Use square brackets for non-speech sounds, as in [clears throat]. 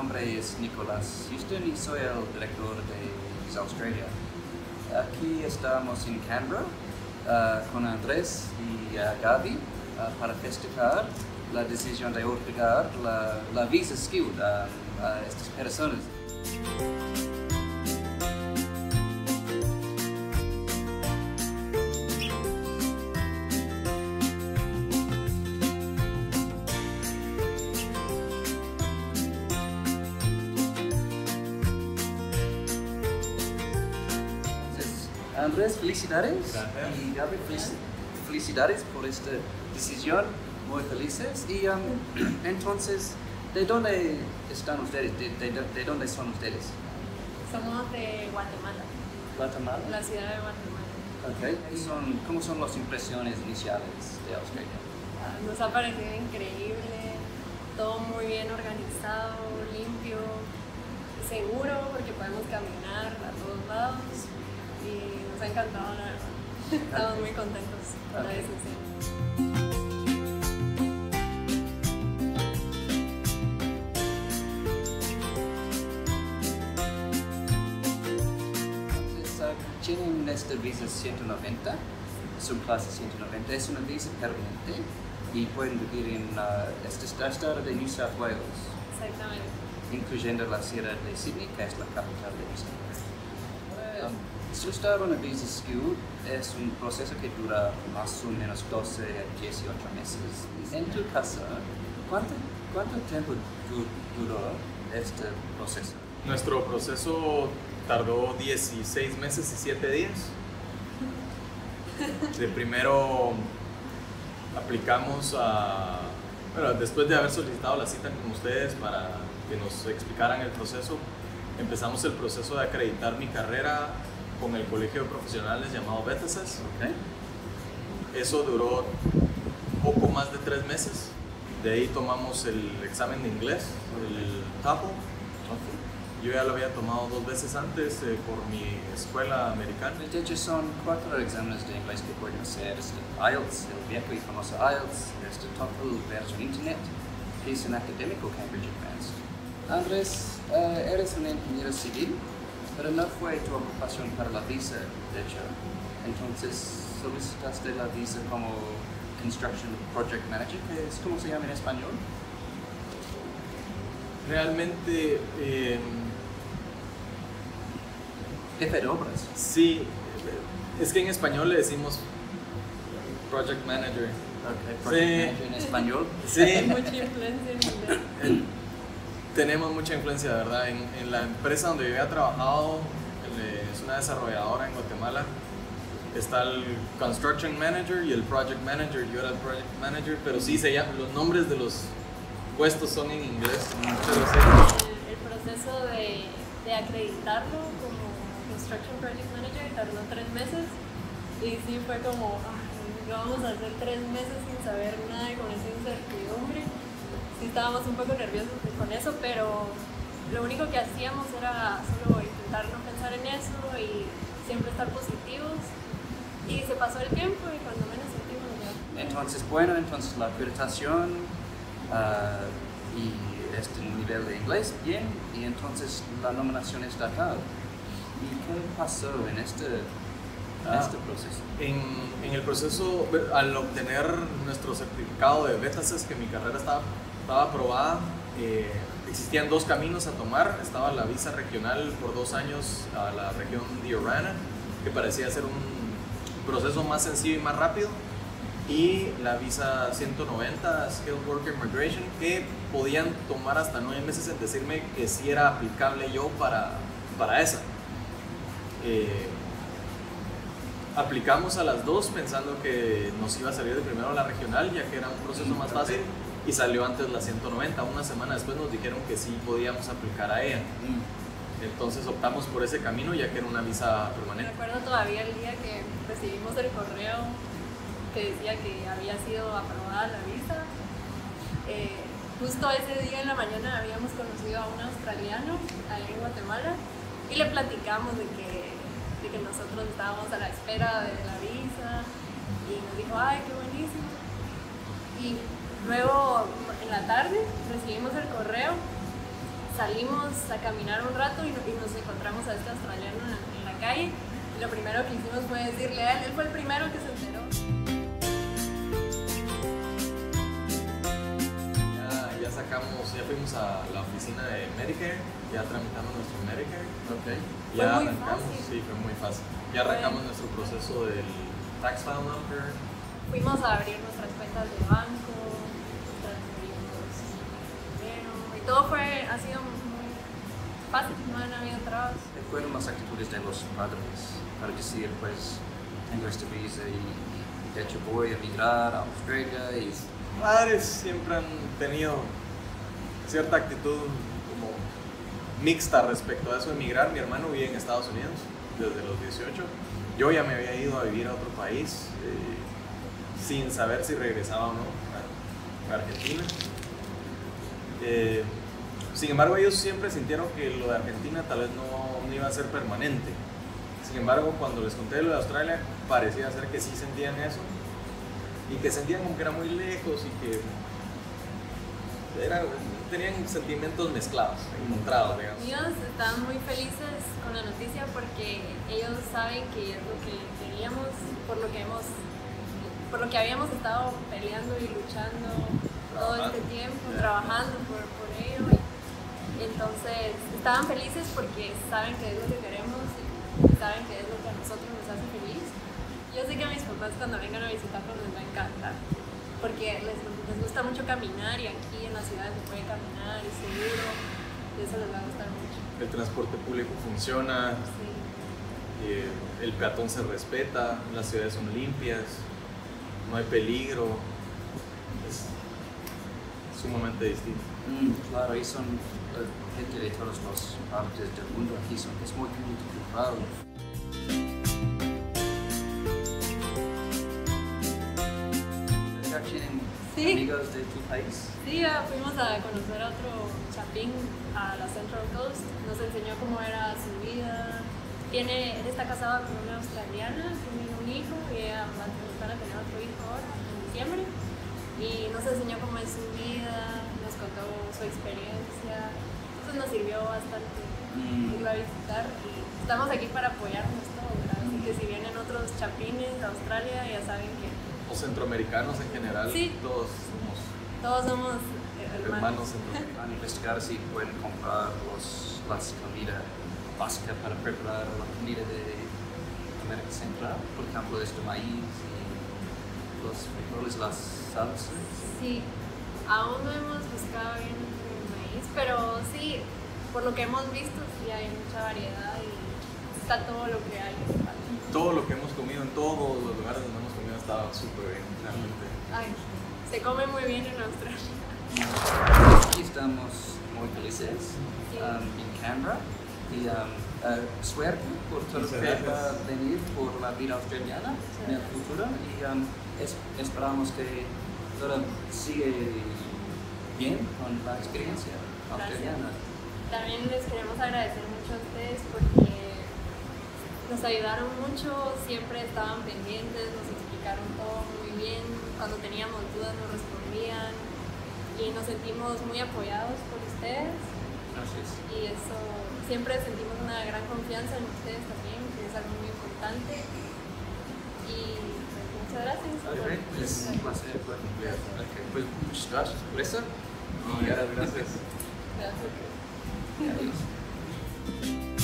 nombre es Nicolás Houston y soy el director de Australia. Aquí estamos en Canberra uh, con Andrés y uh, Gaby uh, para festejar la decisión de otorgar la, la Visa Skilled a, a estas personas. Andrés, felicidades. Gracias. Y Gaby, felici- felicidades por esta decisión. Muy felices. Y um, [clears throat] entonces, ¿de dónde están ustedes? ¿De, de, de dónde son ustedes? Somos de Guatemala, Guatemala. la ciudad de Guatemala. Okay. Son, ¿Cómo son las impresiones iniciales de Australia? Ah, Nos ha parecido increíble, todo muy bien organizado, limpio, seguro porque podemos caminar encantado la verdad. Estamos muy contentos con la Ok. decisión. Tienen esta visa 190, su clase 190, es una visa permanente y pueden vivir en ah, este esta estado de New South Wales, Exactamente. incluyendo la ciudad de Sydney, que es la capital de New South Wales. Solicitar una visa skilled es un proceso que dura más o menos 12 a 18 meses. En tu caso, ¿cuánto, cuánto tiempo du- duró este proceso? Nuestro proceso tardó 16 meses y 7 días. De primero aplicamos a... Bueno, después de haber solicitado la cita con ustedes para que nos explicaran el proceso, empezamos el proceso de acreditar mi carrera con el colegio de profesionales llamado BETASES. Okay. Eso duró poco más de tres meses. De ahí tomamos el examen de inglés, el TOEFL. Yo ya lo había tomado dos veces antes eh, por mi escuela americana. De hecho, son cuatro exámenes de inglés que pueden hacer. Este IELTS, el viejo y famoso IELTS, este TOEFL versión Internet, que es un académico Cambridge Advanced. Andrés, eh, eres un ingeniero civil, pero no fue tu ocupación para la visa, de hecho. Entonces, solicitaste la visa como Construction Project Manager, que es como se llama en español. Realmente, eh, Jefe de obras. sí, es que en español le decimos Project Manager. Okay, project Sí. Manager en español. Sí, Mucha influencia en inglés. Tenemos mucha influencia, ¿verdad? En, en la empresa donde yo había trabajado, es una desarrolladora en Guatemala, está el Construction Manager y el Project Manager. Yo era el Project Manager, pero sí, se llama- los nombres de los puestos son en inglés. El, el proceso de, de acreditarlo como Construction Project Manager tardó tres meses y sí fue como, "Ay, ¿qué vamos a hacer tres meses sin saber nada y con esa incertidumbre. Sí estábamos un poco nerviosos con eso, pero lo único que hacíamos era solo intentar no pensar en eso y siempre estar positivos. Y se pasó el tiempo y cuando menos sentimos ya. Entonces, bueno, entonces la acreditación ah, y este nivel de inglés, bien, y entonces la nominación estatal. ¿Y qué pasó en este, en Ah. este proceso? En, en el proceso, al obtener nuestro certificado de betas, es que mi carrera estaba, estaba aprobada, eh, existían dos caminos a tomar. Estaba la visa regional por dos años a la región de Orana, que parecía ser un proceso más sencillo y más rápido. Y la visa 190, Skilled Worker Immigration, que podían tomar hasta nueve meses en decirme que sí era aplicable yo para, para esa. Eh, aplicamos a las dos pensando que nos iba a salir de primero la regional, ya que era un proceso más fácil, y salió antes la 190. Una semana después nos dijeron que sí podíamos aplicar a ella. Mm. Entonces optamos por ese camino, ya que era una visa Me permanente. recuerdo todavía el día que recibimos el correo que decía que había sido aprobada la visa. Eh, justo ese día en la mañana habíamos conocido a un australiano ahí en Guatemala y le platicamos de que, de que nosotros estábamos a la espera de la visa y nos dijo, ay, qué buenísimo. Y luego en la tarde recibimos el correo salimos a caminar un rato y, y nos encontramos a este australiano en la, en la calle. Y lo primero que hicimos fue decirle a él, él fue el primero que se enteró. Ya, ya sacamos, ya fuimos a la oficina de Medicare, ya tramitamos nuestro Medicare. Ok. Fue Ya muy arrancamos, fácil. sí, fue muy fácil. Ya arrancamos nuestro proceso del tax file number. Fuimos a abrir nuestras cuentas de banco, fácil, no han habido trabas. Fueron las actitudes de los padres para decir, pues, tengo esta visa y, y de hecho voy a migrar a Australia y Padres siempre han tenido cierta actitud como mixta respecto a eso de emigrar. Mi hermano vive en Estados Unidos desde los 18. Yo ya me había ido a vivir a otro país eh, sin saber si regresaba o no a, a Argentina. Eh, sin embargo, ellos siempre sintieron que lo de Argentina tal vez no, no iba a ser permanente. Sin embargo, cuando les conté lo de Australia, parecía ser que sí sentían eso y que sentían como que era muy lejos y que era- tenían sentimientos mezclados, encontrados, digamos. Ellos estaban muy felices con la noticia porque ellos saben que es lo que queríamos, por lo que hemos, por lo que habíamos estado peleando y luchando todo este tiempo, trabajando por, por ello. Entonces estaban felices porque saben que es lo que queremos y saben que es lo que a nosotros nos hace feliz. Yo sé que a mis papás cuando vengan a visitarnos les va a encantar porque les, les gusta mucho caminar y aquí en la ciudad se puede caminar y seguro y eso les va a gustar mucho. El transporte público funciona, Sí. eh, el peatón se respeta, las ciudades son limpias, no hay peligro. Es sumamente distinto. Mm, claro, y son eh, gente de todas las partes del mundo aquí, son, es muy multicultural. ¿Ya tienen Sí. amigos de tu país? Sí, ya fuimos a conocer a otro chapín a la Central Coast, nos enseñó cómo era su vida. Tiene, él está casado con una australiana, tiene un hijo y ella va a tener otro hijo ahora en diciembre. Y nos enseñó cómo es su vida, nos contó su experiencia. Entonces nos sirvió bastante Mm. irlo a visitar y estamos aquí para apoyarnos todos, ¿verdad? Así que si vienen otros chapines a Australia ya saben que Los centroamericanos en general, Sí. todos somos todos somos hermanos. Van a investigar si pueden comprar los, las comida básica para preparar la comida de América Central, por ejemplo, este maíz y los frijoles, las salsas. Sí, aún no hemos buscado bien el maíz, pero sí, por lo que hemos visto, sí hay mucha variedad y está todo lo que hay. Todo lo que hemos comido en todos los lugares donde hemos comido estaba súper bien, realmente. Ay, se come muy bien en Australia. Aquí estamos muy felices Sí. um, en Canberra y um, uh, suerte por todo lo que Muchas va a gracias. venir por la vida australiana en el futuro y um, es- esperamos que todo sigue bien con la experiencia australiana. También les queremos agradecer mucho a ustedes porque nos ayudaron mucho, siempre estaban pendientes, nos explicaron todo muy bien, cuando teníamos dudas nos respondían y nos sentimos muy apoyados por ustedes. Gracias. y eso siempre sentimos una gran confianza en ustedes también, que es algo muy importante. Y pues, muchas gracias. Ok, es un placer. Pues, ok, pues muchas gracias por eso. Y, Gracias. Gracias. adiós.